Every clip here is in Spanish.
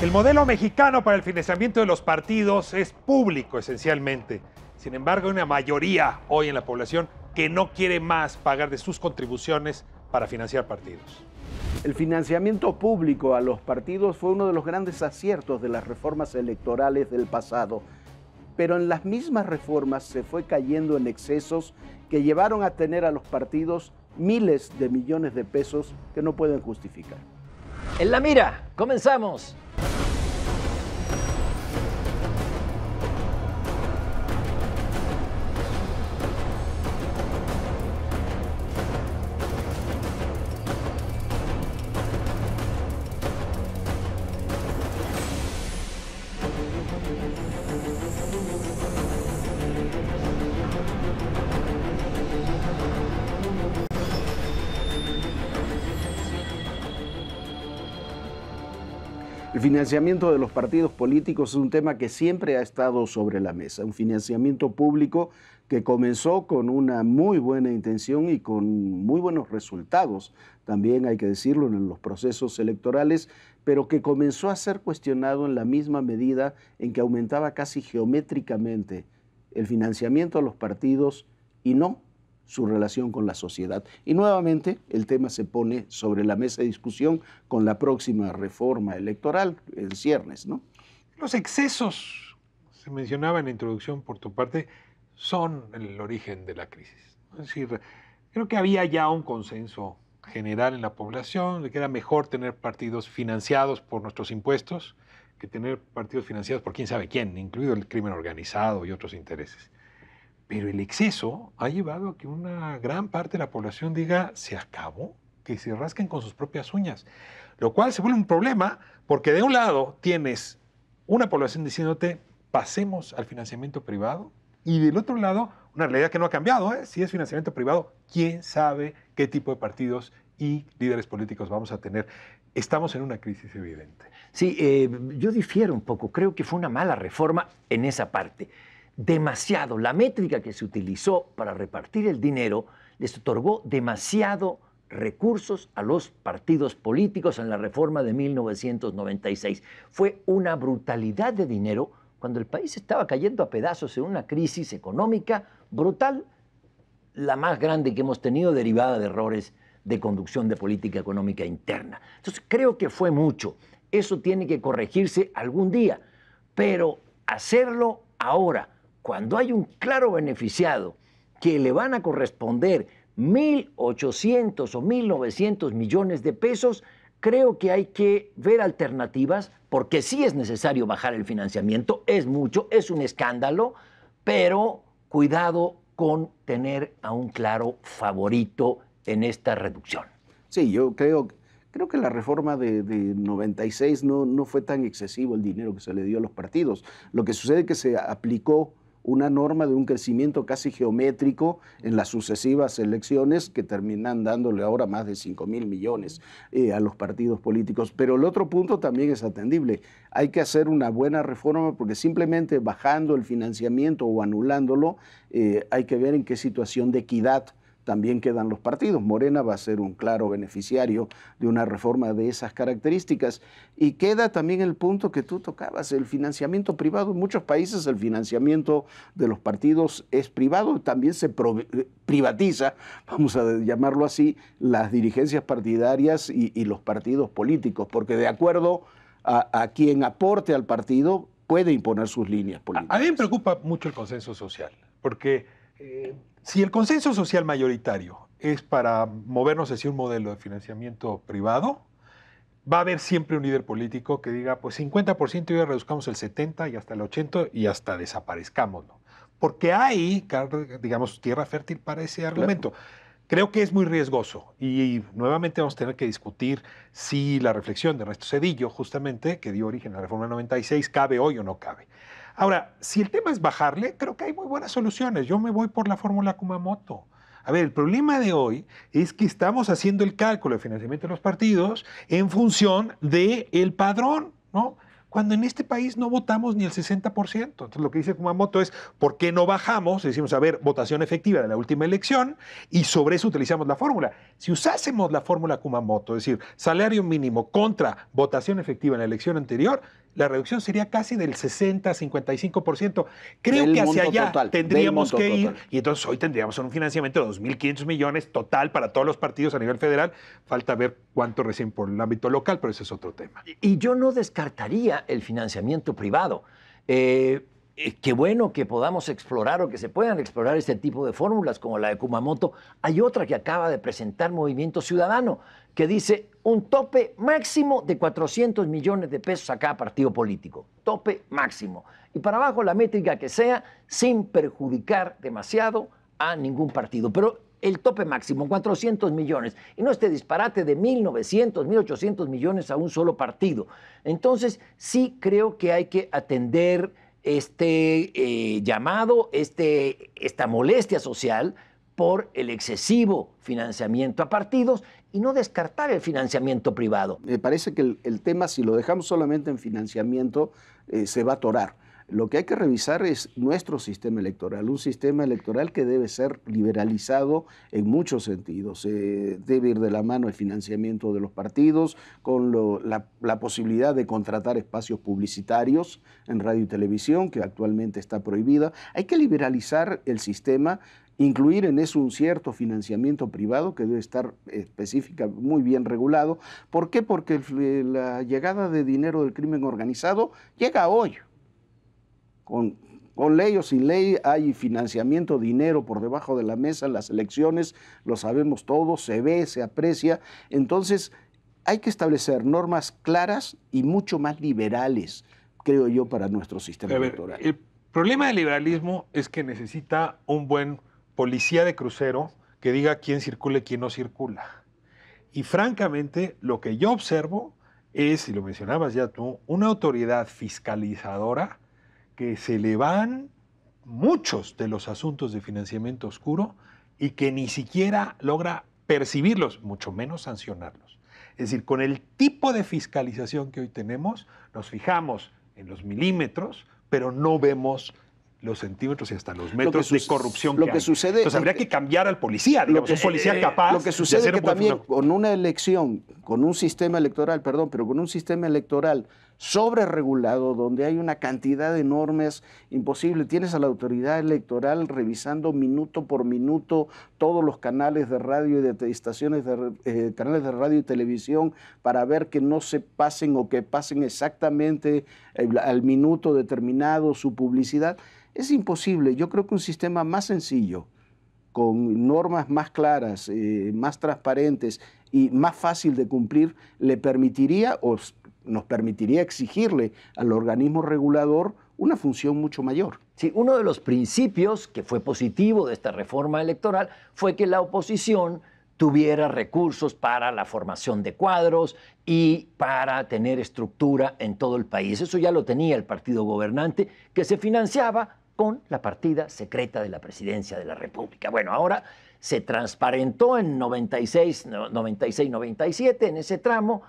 El modelo mexicano para el financiamiento de los partidos es público esencialmente. Sin embargo, hay una mayoría hoy en la población que no quiere más pagar de sus contribuciones para financiar partidos. El financiamiento público a los partidos fue uno de los grandes aciertos de las reformas electorales del pasado, pero en las mismas reformas se fue cayendo en excesos que llevaron a tener a los partidos miles de millones de pesos que no pueden justificar. En la mira, comenzamos. El financiamiento de los partidos políticos es un tema que siempre ha estado sobre la mesa, un financiamiento público que comenzó con una muy buena intención y con muy buenos resultados, también hay que decirlo, en los procesos electorales, pero que comenzó a ser cuestionado en la misma medida en que aumentaba casi geométricamente el financiamiento a los partidos y no su relación con la sociedad. Y nuevamente el tema se pone sobre la mesa de discusión con la próxima reforma electoral, el ciernes, ¿no? Los excesos, se mencionaba en la introducción por tu parte, son el origen de la crisis. Es decir, creo que había ya un consenso general en la población de que era mejor tener partidos financiados por nuestros impuestos que tener partidos financiados por quién sabe quién, incluido el crimen organizado y otros intereses. Pero el exceso ha llevado a que una gran parte de la población diga, se acabó, que se rasquen con sus propias uñas. Lo cual se vuelve un problema porque de un lado tienes una población diciéndote, pasemos al financiamiento privado, y del otro lado, una realidad que no ha cambiado, ¿eh? si es financiamiento privado, quién sabe qué tipo de partidos y líderes políticos vamos a tener. Estamos en una crisis evidente. Sí, eh, yo difiero un poco, creo que fue una mala reforma en esa parte demasiado. La métrica que se utilizó para repartir el dinero les otorgó demasiado recursos a los partidos políticos en la reforma de 1996. Fue una brutalidad de dinero cuando el país estaba cayendo a pedazos en una crisis económica brutal, la más grande que hemos tenido derivada de errores de conducción de política económica interna. Entonces creo que fue mucho. Eso tiene que corregirse algún día, pero hacerlo ahora, cuando hay un claro beneficiado que le van a corresponder 1.800 o 1.900 millones de pesos, creo que hay que ver alternativas, porque sí es necesario bajar el financiamiento, es mucho, es un escándalo, pero cuidado con tener a un claro favorito en esta reducción. Sí, yo creo, creo que la reforma de, de 96 no, no fue tan excesivo el dinero que se le dio a los partidos. Lo que sucede es que se aplicó una norma de un crecimiento casi geométrico en las sucesivas elecciones que terminan dándole ahora más de 5 mil millones eh, a los partidos políticos. Pero el otro punto también es atendible. Hay que hacer una buena reforma porque simplemente bajando el financiamiento o anulándolo, eh, hay que ver en qué situación de equidad también quedan los partidos. Morena va a ser un claro beneficiario de una reforma de esas características. Y queda también el punto que tú tocabas, el financiamiento privado. En muchos países el financiamiento de los partidos es privado, también se privatiza, vamos a llamarlo así, las dirigencias partidarias y, los partidos políticos, porque de acuerdo a, quien aporte al partido puede imponer sus líneas políticas. A, mí me preocupa mucho el consenso social, porque... Eh, si el consenso social mayoritario es para movernos hacia un modelo de financiamiento privado, va a haber siempre un líder político que diga, pues 50% y ya reduzcamos el 70% y hasta el 80% y hasta desaparezcamos. Porque hay, digamos, tierra fértil para ese argumento. Creo que es muy riesgoso y, nuevamente vamos a tener que discutir si la reflexión de Ernesto Cedillo, justamente, que dio origen a la reforma 96, cabe hoy o no cabe. Ahora, si el tema es bajarle, creo que hay muy buenas soluciones. Yo me voy por la fórmula Kumamoto. A ver, el problema de hoy es que estamos haciendo el cálculo de financiamiento de los partidos en función del el padrón, ¿no? cuando en este país no votamos ni el 60%. Entonces lo que dice Kumamoto es, ¿por qué no bajamos? Decimos, a ver, votación efectiva de la última elección y sobre eso utilizamos la fórmula. Si usásemos la fórmula Kumamoto, es decir, salario mínimo contra votación efectiva en la elección anterior, la reducción sería casi del 60-55%. Creo Del que hacia allá total, tendríamos que ir total. y entonces hoy tendríamos un financiamiento de 2.500 millones total para todos los partidos a nivel federal. Falta ver cuánto recién por el ámbito local, pero ese es otro tema. Y yo no descartaría el financiamiento privado. Eh, eh, qué bueno que podamos explorar o que se puedan explorar este tipo de fórmulas como la de Kumamoto. Hay otra que acaba de presentar Movimiento Ciudadano que dice un tope máximo de 400 millones de pesos a cada partido político. Tope máximo. Y para abajo la métrica que sea sin perjudicar demasiado a ningún partido. Pero el tope máximo, 400 millones, y no este disparate de 1.900, 1.800 millones a un solo partido. Entonces, sí creo que hay que atender este eh, llamado, este, esta molestia social por el excesivo financiamiento a partidos y no descartar el financiamiento privado. Me parece que el, tema, si lo dejamos solamente en financiamiento, eh, se va a atorar. Lo que hay que revisar es nuestro sistema electoral, un sistema electoral que debe ser liberalizado en muchos sentidos. Eh, debe ir de la mano el financiamiento de los partidos, con lo- la, la posibilidad de contratar espacios publicitarios en radio y televisión, que actualmente está prohibida. Hay que liberalizar el sistema incluir en eso un cierto financiamiento privado que debe estar específica, muy bien regulado. ¿Por qué? Porque la llegada de dinero del crimen organizado llega hoy. Con, con ley o sin ley hay financiamiento, dinero por debajo de la mesa en las elecciones, lo sabemos todos, se ve, se aprecia. Entonces, hay que establecer normas claras y mucho más liberales, creo yo, para nuestro sistema ver, electoral. el problema del liberalismo es que necesita un buen policía de crucero que diga quién circula y quién no circula. Y francamente, lo que yo observo es, y lo mencionabas ya tú, una autoridad fiscalizadora que se le van muchos de los asuntos de financiamiento oscuro y que ni siquiera logra percibirlos, mucho menos sancionarlos. Es decir, con el tipo de fiscalización que hoy tenemos, nos fijamos en los milímetros, pero no vemos los centímetros y hasta los metros de corrupción lo que, que sucede- Entonces habría que cambiar al policía, digamos, que- un policía eh, capaz Lo que de sucede es que también con una elección, con un sistema electoral, perdón, pero con un sistema electoral sobreregulado, donde hay una cantidad de normas imposible, tienes a la autoridad electoral revisando minuto por minuto todos los canales de radio y de estaciones de eh, canales de radio y televisión para ver que no se pasen o que pasen exactamente el- al minuto determinado su publicidad. Es imposible. Yo creo que un sistema más sencillo, con normas más claras, eh, más transparentes y más fácil de cumplir, le permitiría o nos permitiría exigirle al organismo regulador una función mucho mayor. Sí, uno de los principios que fue positivo de esta reforma electoral fue que la oposición tuviera recursos para la formación de cuadros y para tener estructura en todo el país. Eso ya lo tenía el partido gobernante, que se financiaba con la partida secreta de la presidencia de la República. Bueno, ahora se transparentó en 96, no, 96, 97 en ese tramo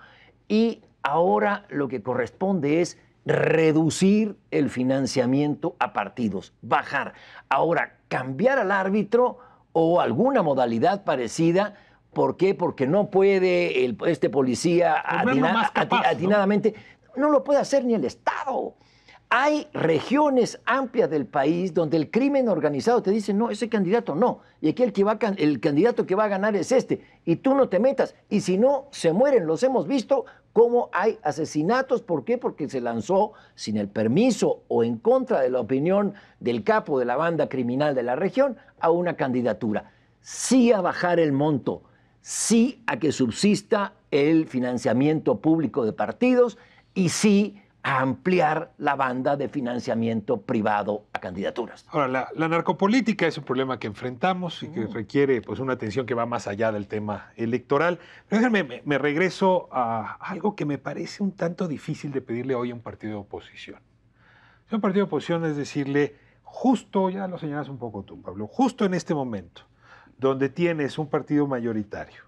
y ahora lo que corresponde es reducir el financiamiento a partidos, bajar. Ahora, cambiar al árbitro o alguna modalidad parecida. ¿Por qué? Porque no puede el- este policía atina- ¿no? atinadamente. ¿no? lo puede hacer ni el Estado. Hay regiones amplias del país donde el crimen organizado te dice, no, ese candidato no. Y aquí el, que va, el candidato que va a ganar es este. Y tú no te metas. Y si no, se mueren. Los hemos visto cómo hay asesinatos. ¿Por qué? Porque se lanzó sin el permiso o en contra de la opinión del capo de la banda criminal de la región a una candidatura. Sí a bajar el monto, sí a que subsista el financiamiento público de partidos y sí a ampliar la banda de financiamiento privado a candidaturas. Ahora, la, la narcopolítica es un problema que enfrentamos y que requiere pues, una atención que va más allá del tema electoral. Pero me, me regreso a algo que me parece un tanto difícil de pedirle hoy a un partido de oposición. Un partido de oposición es decirle, justo, ya lo señalas un poco tú, Pablo, justo en este momento, donde tienes un partido mayoritario,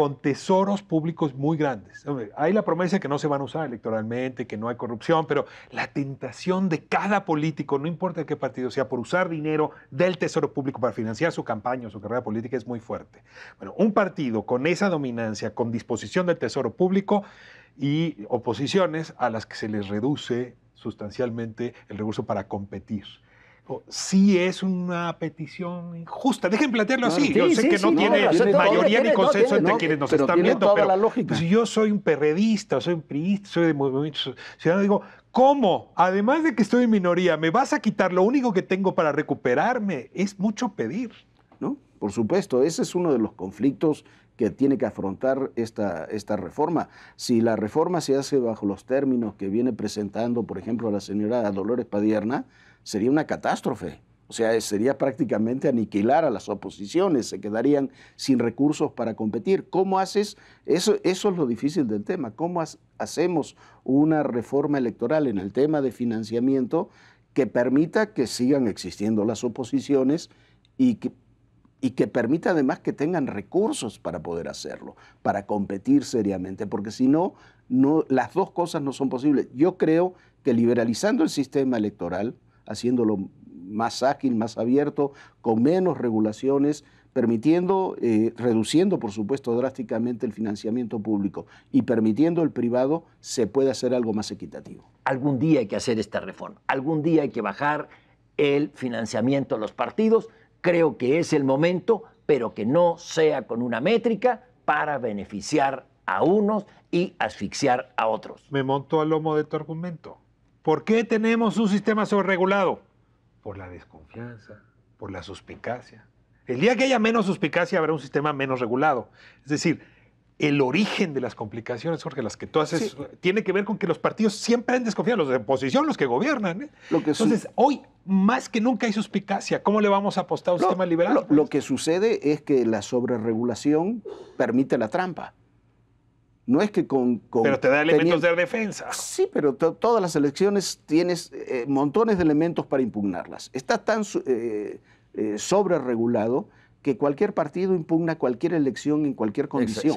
con tesoros públicos muy grandes. Hay la promesa de que no se van a usar electoralmente, que no hay corrupción, pero la tentación de cada político, no importa de qué partido sea, por usar dinero del tesoro público para financiar su campaña o su carrera política es muy fuerte. Bueno, un partido con esa dominancia, con disposición del tesoro público y oposiciones a las que se les reduce sustancialmente el recurso para competir sí es una petición injusta. Dejen plantearlo así. yo sé que no tiene mayoría ni consenso entre quienes nos están viendo, pero si yo soy un perredista, soy un priista, soy de movimiento ciudadano, digo, ¿cómo? Además de que estoy en minoría, ¿me vas a quitar lo único que tengo para recuperarme? Es mucho pedir. ¿No? Por supuesto, ese es uno de los conflictos que tiene que afrontar esta, esta reforma. Si la reforma se hace bajo los términos que viene presentando, por ejemplo, la señora Dolores Padierna, sería una catástrofe. O sea, sería prácticamente aniquilar a las oposiciones, se quedarían sin recursos para competir. ¿Cómo haces? Eso, eso es lo difícil del tema. ¿Cómo hacemos una reforma electoral en el tema de financiamiento que permita que sigan existiendo las oposiciones y que, y que permita además que tengan recursos para poder hacerlo, para competir seriamente? Porque si no, no las dos cosas no son posibles. Yo creo que liberalizando el sistema electoral, haciéndolo más ágil, más abierto, con menos regulaciones, permitiendo, eh, reduciendo por supuesto drásticamente el financiamiento público y permitiendo el privado, se puede hacer algo más equitativo. Algún día hay que hacer esta reforma, algún día hay que bajar el financiamiento a los partidos, creo que es el momento, pero que no sea con una métrica para beneficiar a unos y asfixiar a otros. Me monto al lomo de tu argumento. ¿Por qué tenemos un sistema sobreregulado? Por la desconfianza, por la suspicacia. El día que haya menos suspicacia habrá un sistema menos regulado. Es decir, el origen de las complicaciones, Jorge, las que tú haces, tiene que ver con que los partidos siempre han desconfiado, los de oposición, los que gobiernan. ¿eh? Entonces, hoy más que nunca hay suspicacia. ¿Cómo le vamos a apostar a un sistema liberal? lo que sucede es que la sobreregulación permite la trampa. No es que con... pero te da elementos de defensa. Sí, pero todas las elecciones tienes eh, montones de elementos para impugnarlas. Está tan eh, eh, sobre regulado que cualquier partido impugna cualquier elección en cualquier condición.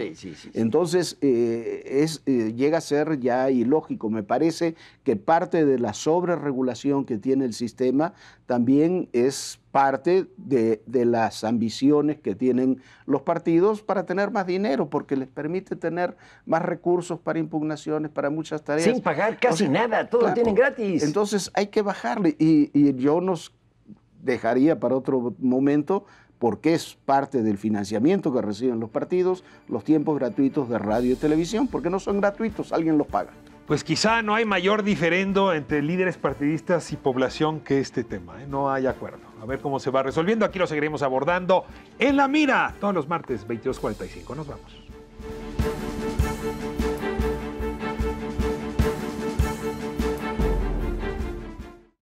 Entonces, eh, es, eh, llega a ser ya ilógico. Me parece que parte de la sobreregulación que tiene el sistema también es parte de, las ambiciones que tienen los partidos para tener más dinero, porque les permite tener más recursos para impugnaciones, para muchas tareas. Sin pagar casi nada, todo lo tienen gratis. Entonces hay que bajarle y, y yo nos dejaría para otro momento porque es parte del financiamiento que reciben los partidos, los tiempos gratuitos de radio y televisión, porque no son gratuitos, alguien los paga. Pues quizá no hay mayor diferendo entre líderes partidistas y población que este tema, ¿eh? no hay acuerdo. A ver cómo se va resolviendo, aquí lo seguiremos abordando en la mira todos los martes 22.45. Nos vamos.